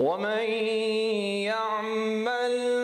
ومن يعمل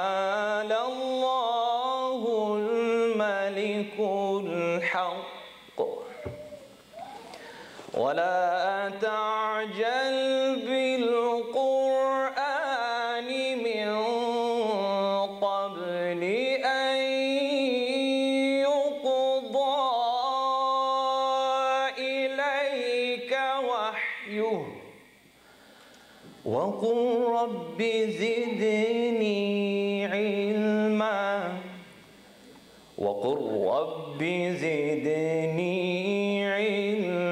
ولا تعجل بالقرآن من قبل أن يقضى إليك وحيه وقل رب زدني علما وقل رب زدني علما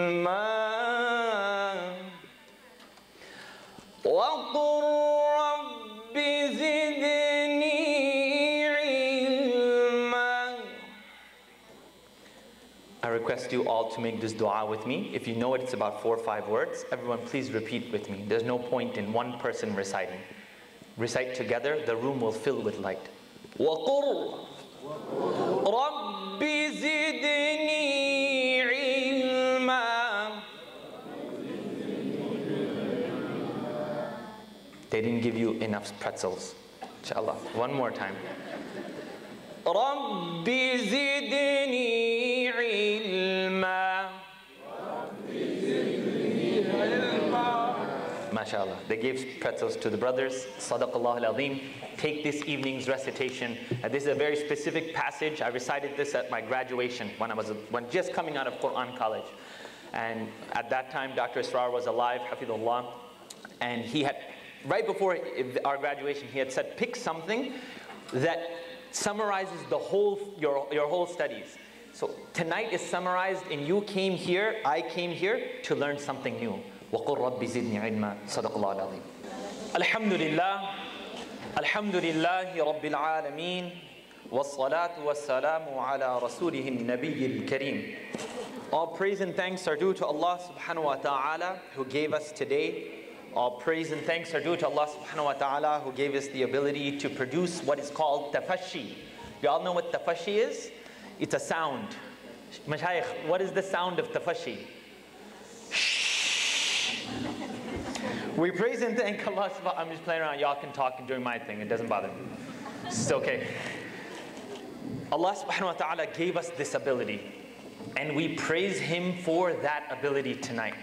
to make this dua with me. If you know it, it's about four or five words. Everyone, please repeat with me. There's no point in one person reciting. Recite together, the room will fill with light. وَقُرْ رَبِّ زِدْنِي عِلْمًا They didn't give you enough pretzels. Inshallah. One more time. رب زدني They gave pretzels to the brothers. Sadaqallah al-Azim. Take this evening's recitation. And this is a very specific passage. I recited this at my graduation when I was when just coming out of Quran college. And at that time, Dr. Israr was alive, Hafidullah. And he had, right before our graduation, he had said, pick something that summarizes the whole, your, your whole studies. So tonight is summarized in you came here, I came here to learn something new. وَقُلْ رَبِّ زِدْنِي عِلْمًا صدق الله العظيم الحمد لله الحمد لله رب العالمين والصلاة والسلام على رسوله النبي الكريم All praise and thanks are due to Allah subhanahu wa ta'ala who gave us today all praise and thanks are due to Allah subhanahu wa ta'ala who gave us the ability to produce what is called tafashi. You all know what tafashi is? It's a sound. Mashayikh, what is the sound of tafashi? We praise and thank Allah subhanahu I'm just playing around. Y'all can talk and doing my thing. It doesn't bother me. It's okay. Allah subhanahu wa ta'ala gave us this ability. And we praise Him for that ability tonight.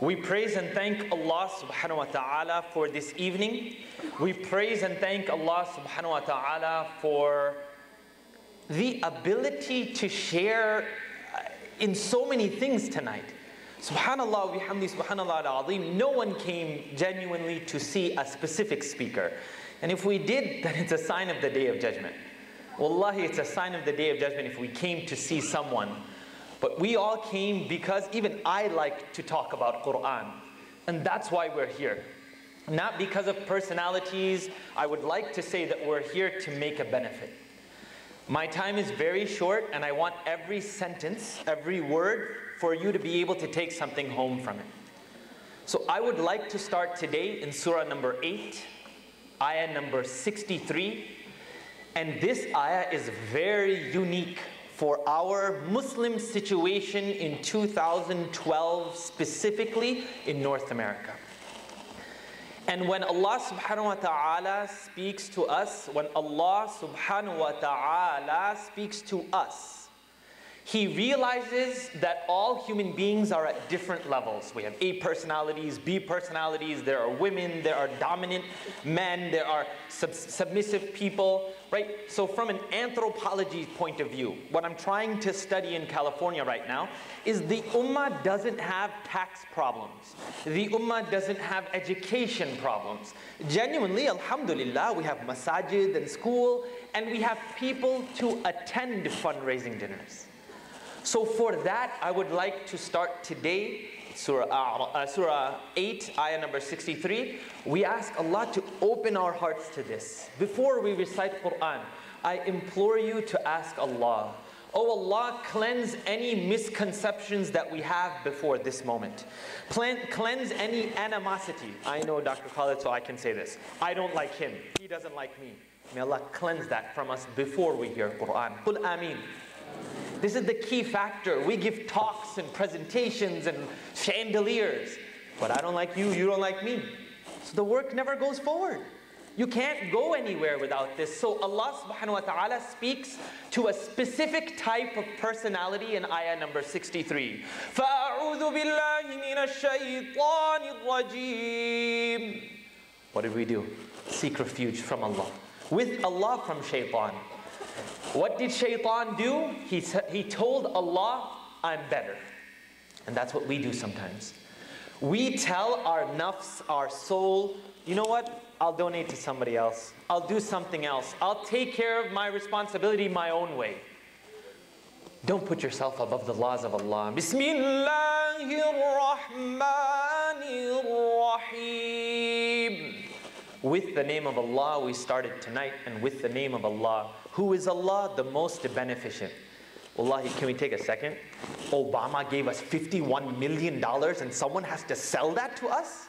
We praise and thank Allah subhanahu wa ta'ala for this evening. We praise and thank Allah subhanahu wa ta'ala for the ability to share uh, in so many things tonight. Subhanallah, bihamdi, subhanallah al-azim. No one came genuinely to see a specific speaker. And if we did, then it's a sign of the day of judgment. Wallahi, it's a sign of the day of judgment if we came to see someone but we all came because even I like to talk about Quran. And that's why we're here. Not because of personalities. I would like to say that we're here to make a benefit. My time is very short and I want every sentence, every word for you to be able to take something home from it. So I would like to start today in surah number 8, ayah number 63. And this ayah is very unique for our Muslim situation in 2012, specifically in North America. And when Allah subhanahu wa ta'ala speaks to us, when Allah subhanahu wa ta'ala speaks to us, he realizes that all human beings are at different levels. We have A personalities, B personalities, there are women, there are dominant men, there are sub submissive people, right? So from an anthropology point of view, what I'm trying to study in California right now is the ummah doesn't have tax problems. The ummah doesn't have education problems. Genuinely, alhamdulillah, we have masajid and school, and we have people to attend fundraising dinners. So for that, I would like to start today, Surah, uh, Surah 8, ayah number 63. We ask Allah to open our hearts to this. Before we recite Quran, I implore you to ask Allah, Oh Allah, cleanse any misconceptions that we have before this moment. Cleanse any animosity. I know Dr. Khalid, so I can say this. I don't like him. He doesn't like me. May Allah cleanse that from us before we hear Quran. Qul ameen. This is the key factor. We give talks and presentations and chandeliers, but I don't like you, you don't like me. So the work never goes forward. You can't go anywhere without this. So Allah subhanahu wa ta'ala speaks to a specific type of personality in ayah number 63. What did we do? Seek refuge from Allah. With Allah from shaitan. What did shaitan do? He, he told Allah, I'm better. And that's what we do sometimes. We tell our nafs, our soul, you know what? I'll donate to somebody else. I'll do something else. I'll take care of my responsibility my own way. Don't put yourself above the laws of Allah. With the name of Allah, we started tonight, and with the name of Allah, who is Allah the most beneficent? Wallahi, can we take a second? Obama gave us $51 million and someone has to sell that to us?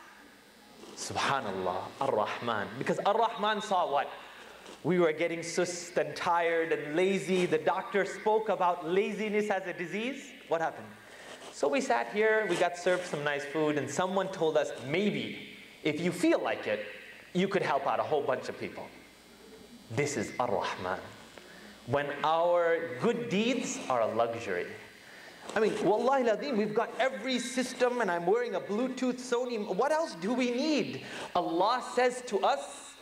Subhanallah, Ar-Rahman. Because Ar-Rahman saw what? We were getting sust and tired and lazy. The doctor spoke about laziness as a disease. What happened? So we sat here, we got served some nice food, and someone told us maybe, if you feel like it, you could help out a whole bunch of people. This is Ar-Rahman when our good deeds are a luxury. I mean, wallahi ladin, we've got every system and I'm wearing a Bluetooth Sony. What else do we need? Allah says to us,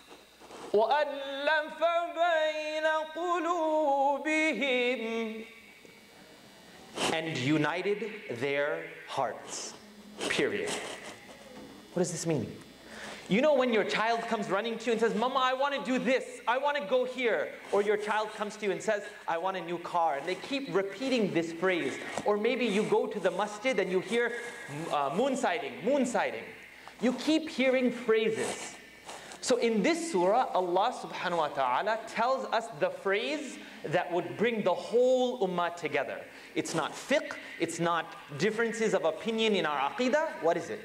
وَأَلَّفَ بَيْنَ قُلُوبِهِمْ and united their hearts. Period. What does this mean? You know when your child comes running to you and says, Mama, I want to do this, I want to go here. Or your child comes to you and says, I want a new car. And they keep repeating this phrase. Or maybe you go to the masjid and you hear uh, moon sighting, moon sighting. You keep hearing phrases. So in this surah, Allah subhanahu wa ta'ala tells us the phrase that would bring the whole ummah together. It's not fiqh, it's not differences of opinion in our aqidah. What is it?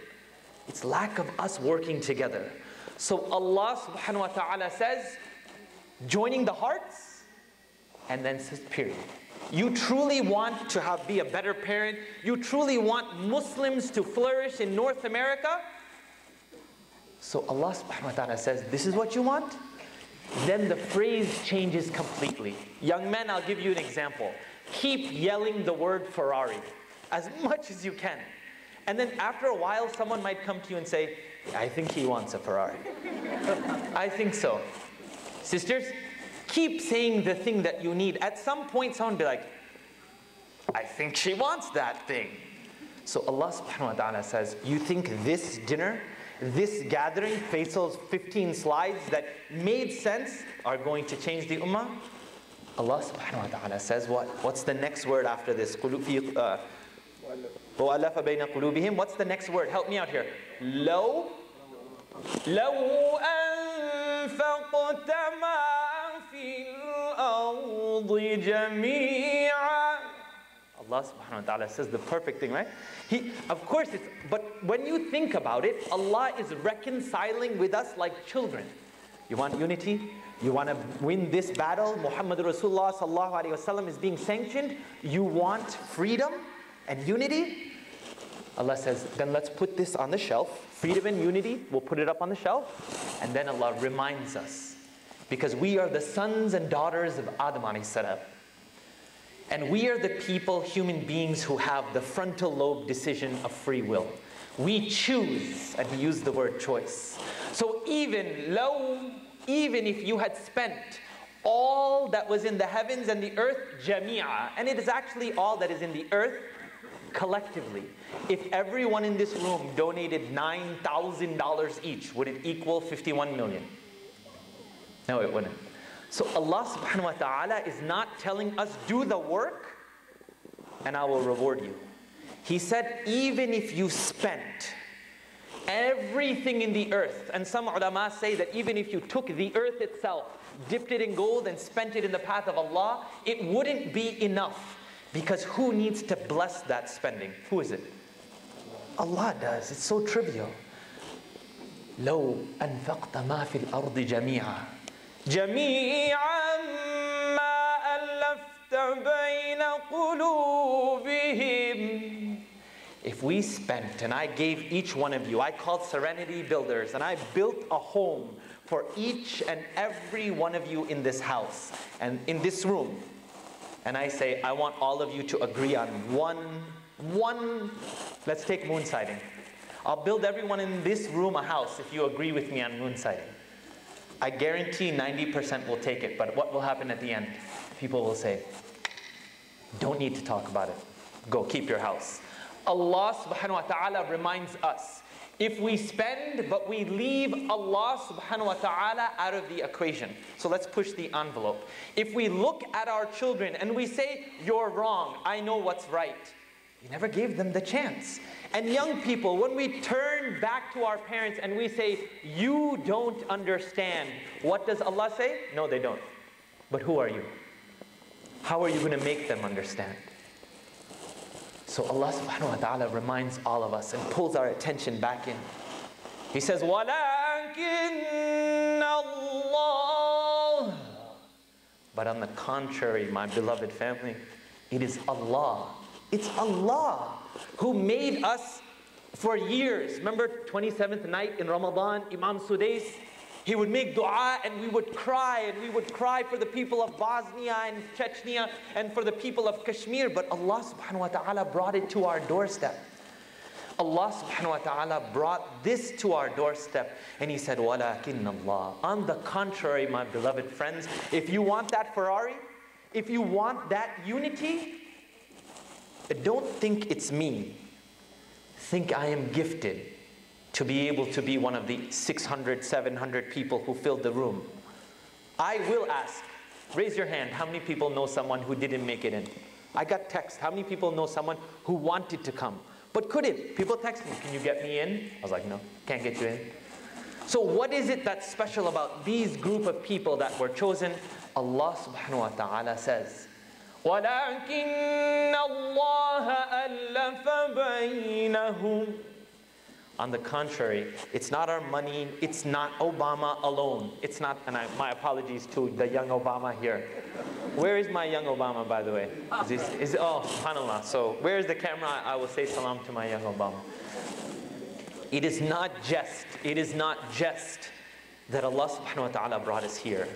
It's lack of us working together. So Allah subhanahu wa ta'ala says, joining the hearts, and then says, period. You truly want to have, be a better parent, you truly want Muslims to flourish in North America. So Allah subhanahu wa ta'ala says, this is what you want? Then the phrase changes completely. Young men, I'll give you an example. Keep yelling the word Ferrari as much as you can. And then after a while, someone might come to you and say, I think he wants a Ferrari. I think so. Sisters, keep saying the thing that you need. At some point, someone will be like, I think she wants that thing. So Allah subhanahu wa ta'ala says, You think this dinner, this gathering, Faisal's 15 slides that made sense are going to change the ummah? Allah subhanahu wa ta'ala says what? What's the next word after this? Uh, Uh, What's the next word? Help me out here. Low. لو أنفقت ما في الأرض جميعا Allah subhanahu wa ta'ala says the perfect thing, right? He, of course, it's, but when you think about it, Allah is reconciling with us like children. You want unity? You want to win this battle? Muhammad Rasulullah sallallahu alayhi wasallam is being sanctioned. You want freedom and unity? Allah says, then let's put this on the shelf. Freedom and unity, we'll put it up on the shelf. And then Allah reminds us, because we are the sons and daughters of Adam salam. And we are the people, human beings, who have the frontal lobe decision of free will. We choose, and we use the word choice. So even low, even if you had spent all that was in the heavens and the earth, jamia, and it is actually all that is in the earth collectively. If everyone in this room donated $9,000 each, would it equal 51 million? No, it wouldn't. So Allah subhanahu wa ta'ala is not telling us, do the work and I will reward you. He said, even if you spent everything in the earth, and some ulama say that even if you took the earth itself, dipped it in gold and spent it in the path of Allah, it wouldn't be enough. Because who needs to bless that spending? Who is it? Allah does. It's so trivial. لو أنفقت ما في الأرض جميعا جميعا ما ألفت بين قلوبهم If we spent and I gave each one of you, I called Serenity Builders and I built a home for each and every one of you in this house and in this room. and I say, I want all of you to agree on one, one, let's take moon sighting. I'll build everyone in this room a house if you agree with me on moon sighting. I guarantee 90% will take it, but what will happen at the end? People will say, don't need to talk about it. Go keep your house. Allah subhanahu wa ta'ala reminds us if we spend but we leave Allah subhanahu wa ta'ala out of the equation. So let's push the envelope. If we look at our children and we say, You're wrong, I know what's right, we never gave them the chance. And young people, when we turn back to our parents and we say, You don't understand, what does Allah say? No, they don't. But who are you? How are you going to make them understand? So Allah subhanahu wa ta'ala reminds all of us and pulls our attention back in. He says, وَلَكِنَّ اللَّهِ But on the contrary, my beloved family, it is Allah. It's Allah who made us for years. Remember 27th night in Ramadan, Imam Sudais, he would make dua and we would cry and we would cry for the people of Bosnia and Chechnya and for the people of Kashmir. But Allah subhanahu wa ta'ala brought it to our doorstep. Allah subhanahu wa ta'ala brought this to our doorstep and he said, Walakin Allah. On the contrary, my beloved friends, if you want that Ferrari, if you want that unity, don't think it's me. Think I am gifted to be able to be one of the 600, 700 people who filled the room. I will ask, raise your hand, how many people know someone who didn't make it in? I got text, how many people know someone who wanted to come but couldn't? People text me, can you get me in? I was like, no, can't get you in. So what is it that's special about these group of people that were chosen? Allah subhanahu wa ta'ala says, وَلَكِنَّ اللَّهَ أَلَّفَ بَيْنَهُمْ on the contrary, it's not our money, it's not Obama alone. It's not, and I, my apologies to the young Obama here. Where is my young Obama, by the way? Is, this, is oh, subhanAllah. So, where is the camera? I will say salam to my young Obama. It is not just, it is not just that Allah subhanahu wa ta'ala brought us here,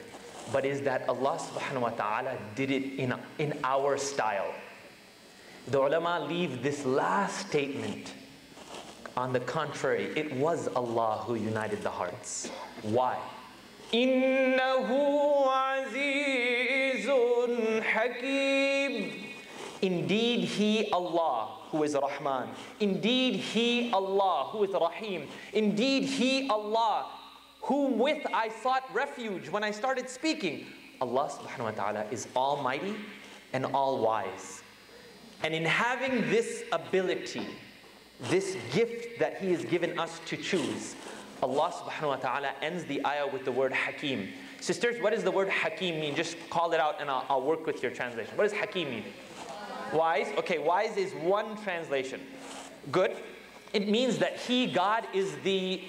but is that Allah subhanahu wa ta'ala did it in, in our style. The ulama leave this last statement on the contrary, it was Allah who united the hearts. Why? Indeed, He, Allah, who is Rahman. Indeed, He, Allah, who is Rahim. Indeed, He, Allah, whom with I sought refuge when I started speaking. Allah subhanahu wa ta'ala is almighty and all wise. And in having this ability, this gift that He has given us to choose, Allah subhanahu wa ta'ala ends the ayah with the word Hakim. Sisters, what does the word Hakim mean? Just call it out and I'll, I'll work with your translation. What does Hakim mean? Wise? Okay, wise is one translation. Good. It means that He, God, is the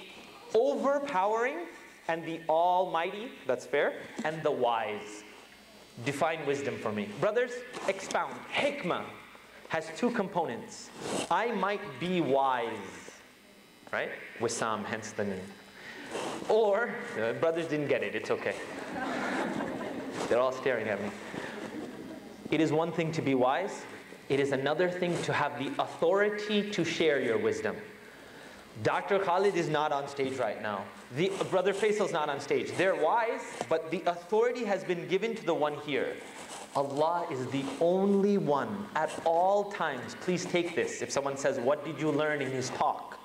overpowering and the almighty, that's fair, and the wise. Define wisdom for me. Brothers, expound. Hikmah has two components. I might be wise, right? Wisam, hence the name. Or, uh, brothers didn't get it, it's okay. They're all staring at me. It is one thing to be wise, it is another thing to have the authority to share your wisdom. Dr. Khalid is not on stage right now. The brother Faisal's not on stage. They're wise, but the authority has been given to the one here. Allah is the only one at all times. Please take this. If someone says, What did you learn in his talk?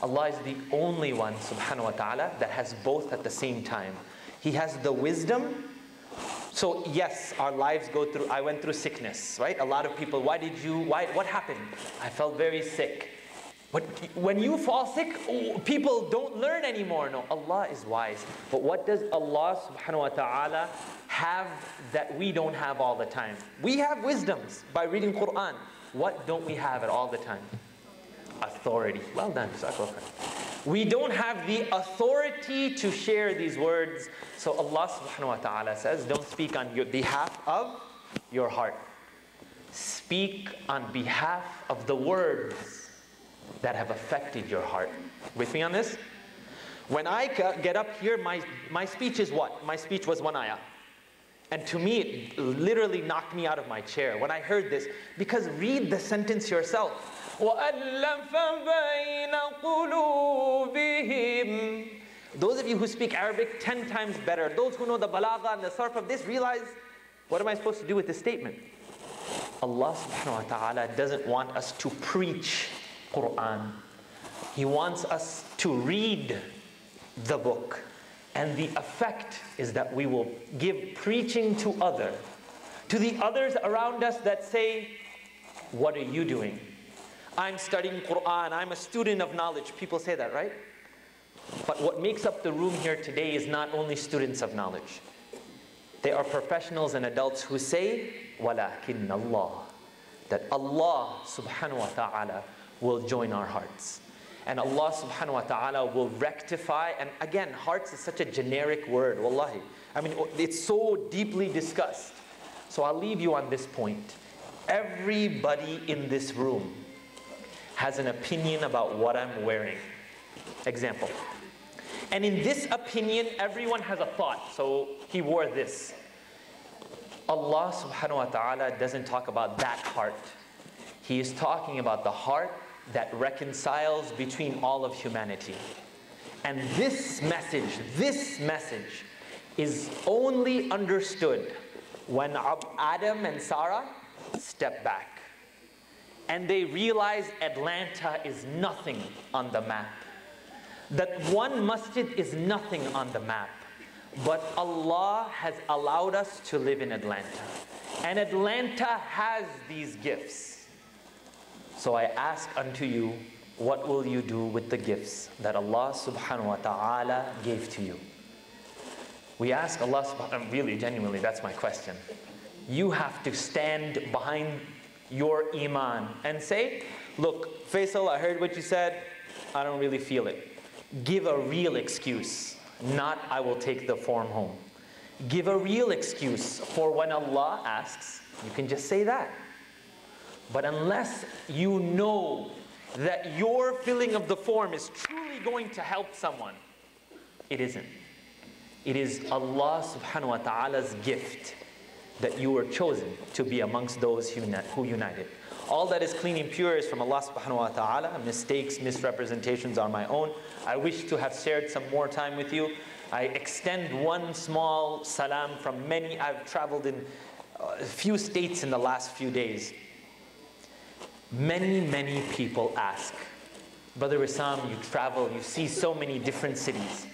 Allah is the only one, subhanahu wa ta'ala, that has both at the same time. He has the wisdom. So, yes, our lives go through, I went through sickness, right? A lot of people, why did you, why, what happened? I felt very sick. But when you fall sick, oh, people don't learn anymore. No, Allah is wise. But what does Allah subhanahu wa ta'ala have that we don't have all the time? We have wisdoms by reading Quran. What don't we have at all the time? Authority. Well done. We don't have the authority to share these words. So Allah subhanahu wa ta'ala says, don't speak on your behalf of your heart. Speak on behalf of the words that have affected your heart. With me on this? When I get up here, my, my speech is what? My speech was one ayah. And to me, it literally knocked me out of my chair when I heard this. Because read the sentence yourself. Those of you who speak Arabic 10 times better, those who know the balagha and the sarf of this, realize what am I supposed to do with this statement? Allah subhanahu wa ta'ala doesn't want us to preach Quran. He wants us to read the book. And the effect is that we will give preaching to other, to the others around us that say, what are you doing? I'm studying Quran, I'm a student of knowledge. People say that, right? But what makes up the room here today is not only students of knowledge. They are professionals and adults who say, وَلَكِنَّ اللَّهِ That Allah subhanahu wa ta'ala will join our hearts. And Allah subhanahu wa ta'ala will rectify, and again, hearts is such a generic word, wallahi. I mean, it's so deeply discussed. So I'll leave you on this point. Everybody in this room has an opinion about what I'm wearing. Example. And in this opinion, everyone has a thought. So he wore this. Allah subhanahu wa ta'ala doesn't talk about that heart. He is talking about the heart that reconciles between all of humanity. And this message, this message is only understood when Adam and Sarah step back and they realize Atlanta is nothing on the map. That one masjid is nothing on the map. But Allah has allowed us to live in Atlanta. And Atlanta has these gifts. So I ask unto you, what will you do with the gifts that Allah subhanahu wa ta'ala gave to you? We ask Allah subhanahu um, really genuinely, that's my question. You have to stand behind your iman and say, look, Faisal, I heard what you said, I don't really feel it. Give a real excuse, not I will take the form home. Give a real excuse for when Allah asks, you can just say that. But unless you know that your filling of the form is truly going to help someone, it isn't. It is Allah subhanahu wa ta'ala's gift that you were chosen to be amongst those who united. All that is clean and pure is from Allah subhanahu wa ta'ala. Mistakes, misrepresentations are my own. I wish to have shared some more time with you. I extend one small salam from many. I've traveled in a few states in the last few days. Many, many people ask, Brother Wisam, you travel, you see so many different cities.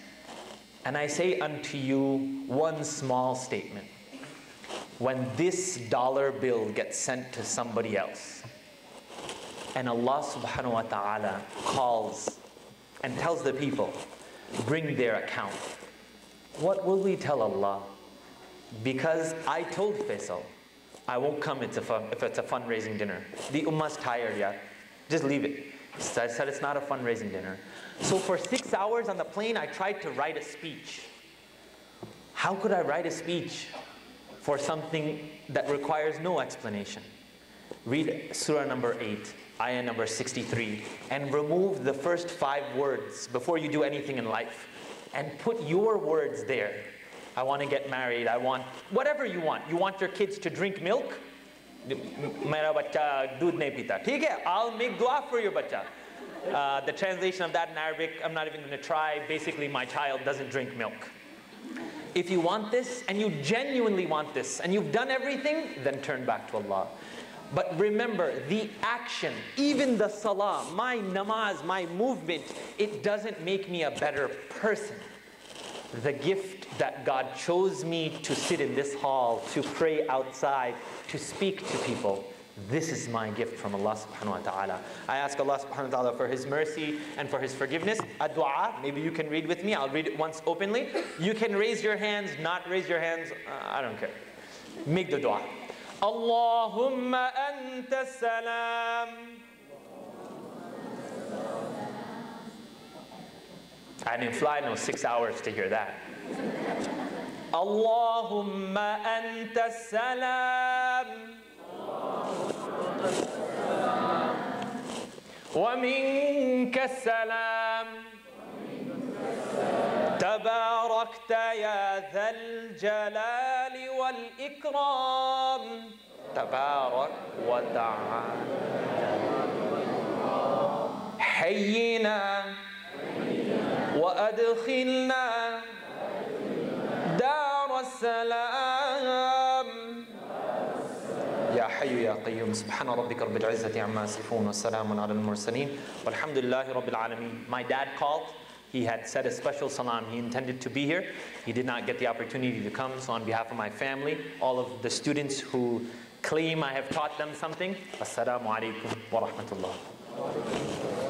And I say unto you one small statement. When this dollar bill gets sent to somebody else, and Allah subhanahu wa ta'ala calls and tells the people, bring their account. What will we tell Allah? Because I told Faisal, I won't come if it's a fundraising dinner. The ummah's tired, yeah? Just leave it. I said it's not a fundraising dinner. So for six hours on the plane, I tried to write a speech. How could I write a speech for something that requires no explanation? Read Surah number 8, ayah number 63, and remove the first five words before you do anything in life. And put your words there. I want to get married. I want whatever you want. You want your kids to drink milk? मेरा बच्चा दूध नहीं पीता ठीक है I'll make dua for your बच्चा uh, the translation of that in Arabic I'm not even going to try basically my child doesn't drink milk if you want this and you genuinely want this and you've done everything then turn back to Allah but remember, the action, even the salah, my namaz, my movement, it doesn't make me a better person. the gift that God chose me to sit in this hall, to pray outside, to speak to people. This is my gift from Allah subhanahu wa ta'ala. I ask Allah subhanahu wa ta'ala for His mercy and for His forgiveness. A dua, maybe you can read with me. I'll read it once openly. You can raise your hands, not raise your hands. Uh, I don't care. Make the dua. Allahumma anta salam. I didn't fly no six hours to hear that. اللهم أنت السلام ومنك السلام تباركت يا ذا الجلال والإكرام تبارك وتعالى حينا وأدخلنا دار السلام يا حي يا قيوم سبحان ربك رب العزة عما يصفون والسلام على المرسلين والحمد لله رب العالمين My dad called He had said a special salam. He intended to be here. He did not get the opportunity to come. So on behalf of my family, all of the students who claim I have taught them something, Assalamu alaikum wa rahmatullah.